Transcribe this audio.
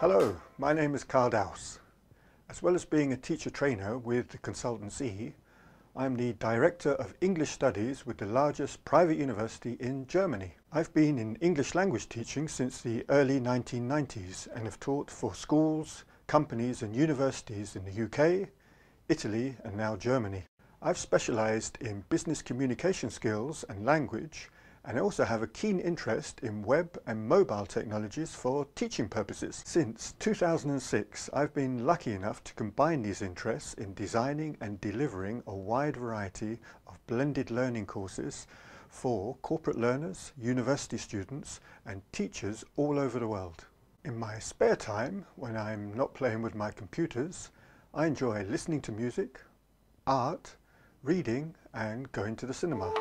Hello, my name is Carl Dowse. As well as being a teacher trainer with the Consultants-E, I'm the Director of English Studies with the largest private university in Germany. I've been in English language teaching since the early 1990s and have taught for schools, companies and universities in the UK, Italy and now Germany. I've specialised in business communication skills and language and I also have a keen interest in web and mobile technologies for teaching purposes. Since 2006 I've been lucky enough to combine these interests in designing and delivering a wide variety of blended learning courses for corporate learners, university students and teachers all over the world. In my spare time, when I'm not playing with my computers, I enjoy listening to music, art, reading and going to the cinema.